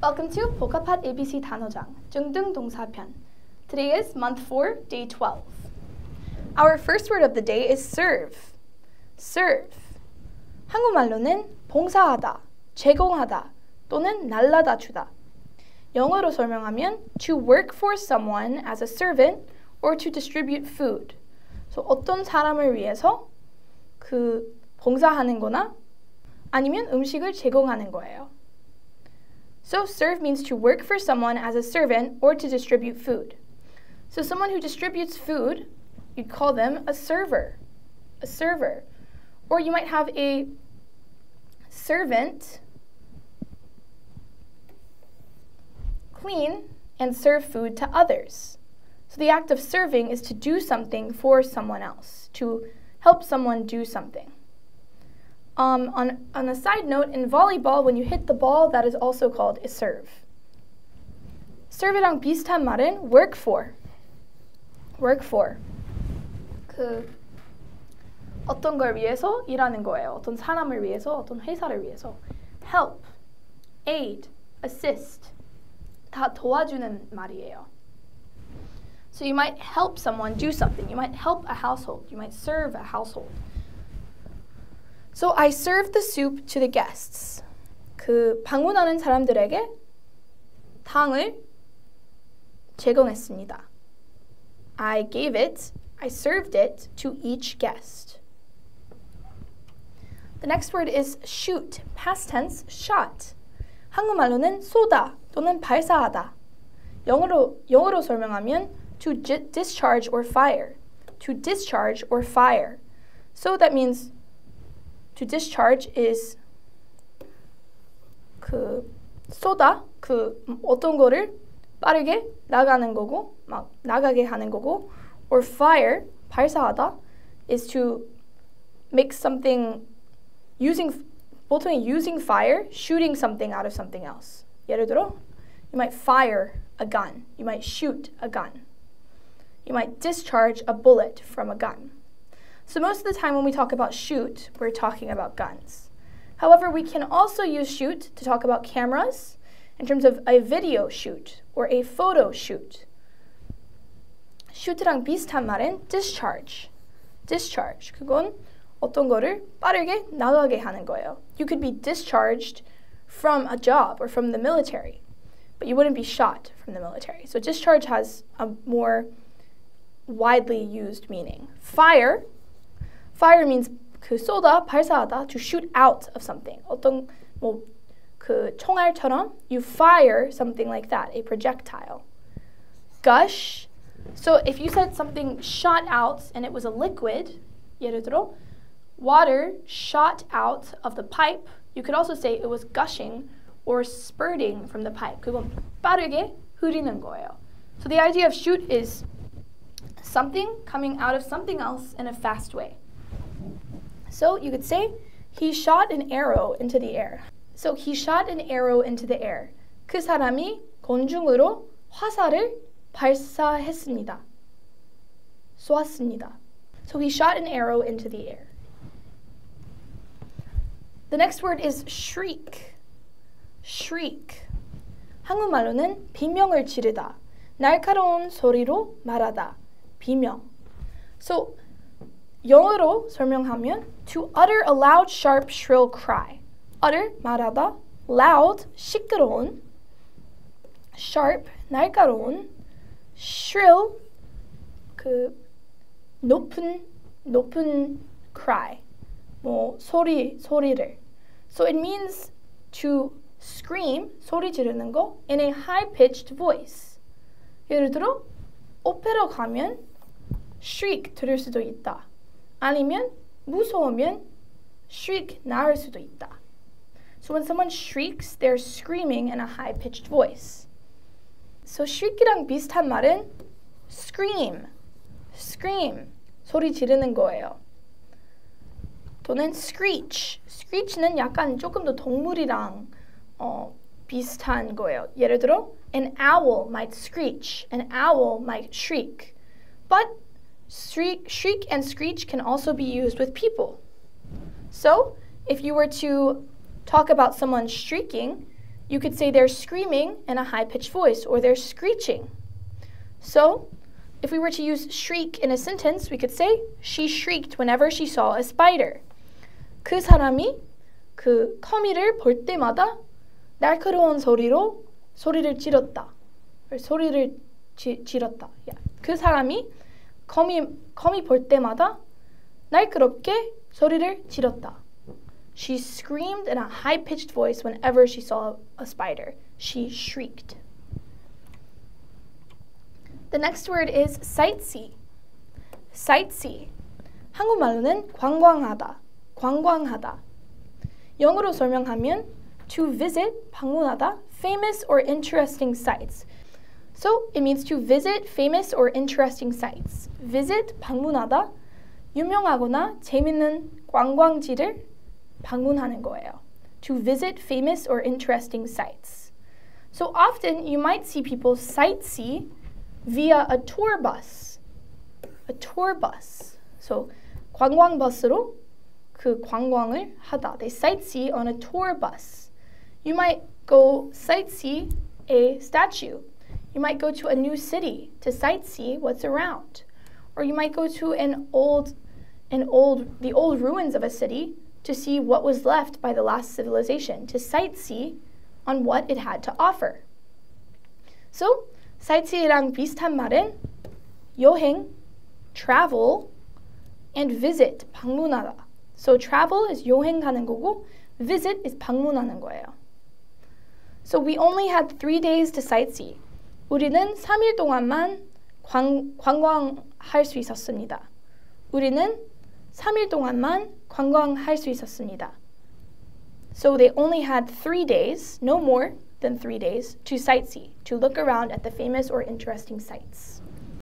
Welcome to 복합한 ABC 단어장 중등 동사편. Today is month 4, day 12. Our first word of the day is serve. serve. 한국말로는 봉사하다, 제공하다 또는 날라다 주다. 영어로 설명하면 to work for someone as a servant or to distribute food. So 어떤 사람을 위해서 그 봉사하는 거나 아니면 음식을 제공하는 거예요. So serve means to work for someone as a servant or to distribute food. So someone who distributes food, you'd call them a server. A server. Or you might have a servant clean and serve food to others. So the act of serving is to do something for someone else, to help someone do something. Um, on, on a side note, in volleyball, when you hit the ball, that is also called a serve. serve랑 비슷한 말은 work for. work for. 그 어떤 걸 위해서 일하는 거예요. 어떤 사람을 위해서, 어떤 회사를 위해서. help, aid, assist. 다 도와주는 말이에요. So you might help someone do something. You might help a household. You might serve a household. So I served the soup to the guests. 그 방문하는 사람들에게 탕을 제공했습니다. I gave it, I served it to each guest. The next word is shoot, past tense, shot. 한국말로는 쏘다 또는 발사하다. 영어로, 영어로 설명하면 to discharge or fire. To discharge or fire. So that means to discharge is 그 쏘다 그 어떤 거를 빠르게 나가는 거고 막 나가게 하는 거고 or fire 발사하다 is to make something using 보통 using fire shooting something out of something else 예를 들어 you might fire a gun you might shoot a gun you might discharge a bullet from a gun so most of the time when we talk about shoot, we're talking about guns. However, we can also use shoot to talk about cameras in terms of a video shoot or a photo shoot. shoot랑 비슷한 말은 discharge. discharge. 그건 어떤 거를 빠르게 나가게 하는 거예요. You could be discharged from a job or from the military, but you wouldn't be shot from the military. So discharge has a more widely used meaning. Fire Fire means 그 쏘다, 발사하다, to shoot out of something. 어떤 뭐그 총알처럼 you fire something like that, a projectile. Gush. So if you said something shot out and it was a liquid, 예를 들어 water shot out of the pipe, you could also say it was gushing or spurting from the pipe. 그건 빠르게 흐리는 거예요. So the idea of shoot is something coming out of something else in a fast way. So you could say, he shot an arrow into the air. So he shot an arrow into the air. 그 사람이 권중으로 화살을 발사했습니다. 쏘았습니다. So he shot an arrow into the air. The next word is shriek. shriek. 한국말로는 비명을 지르다. 날카로운 소리로 말하다. 비명. So 영어로 설명하면 to utter a loud, sharp, shrill cry. utter 말하다, loud 시끄러운, sharp 날카로운, shrill 그 높은 높은 cry 뭐 소리 소리를. So it means to scream 소리 지르는 거 in a high pitched voice. 예를 들어 오페라 가면 shriek 들을 수도 있다. 아니면 무서우면 shriek 나을 수도 있다. So when someone shrieks, they're screaming in a high-pitched voice. So shriek이랑 비슷한 말은 scream, scream, 소리 지르는 거예요. 또는 screech, screech는 약간 조금 더 동물이랑 어, 비슷한 거예요. 예를 들어, an owl might screech, an owl might shriek. But Shriek, shriek and screech can also be used with people. So, if you were to talk about someone shrieking, You could say they're screaming in a high pitched voice or they're screeching. So, if we were to use shriek in a sentence, we could say she shrieked whenever she saw a spider. 그 사람이 그 거미를 볼 때마다 날카로운 소리로 소리를 지렀다. 소리를 지, 지렀다. Yeah. 그 사람이 거미 거미 볼 때마다 날카롭게 소리를 지렀다. She screamed in a high pitched voice whenever she saw a spider. She shrieked. The next word is sightsee. sightsee. 한국말로는 관광하다, 관광하다. 영어로 설명하면 to visit, 방문하다, famous or interesting sites. So it means to visit famous or interesting sites. visit, 방문하다, 유명하거나 재밌는 관광지를 방문하는 거예요. To visit famous or interesting sites. So often you might see people sightsee via a tour bus. A tour bus. So 관광버스로 그 관광을 하다. They sightsee on a tour bus. You might go sightsee a statue. You might go to a new city to sightsee what's around. Or you might go to an old an old the old ruins of a city to see what was left by the last civilization, to sightsee on what it had to offer. So, sightsee랑 비슷한 말은 여행, travel, and visit, 방문하다. So travel is 여행 가는 거고 visit is 방문하는 거예요. So we only had three days to sightsee. 우리는 3일 동안만 관, 관광할 수 있었습니다. 우리는 3일 동안만 관광할 수 있었습니다. So they only had three days, no more than three days, to sightsee, to look around at the famous or interesting sites.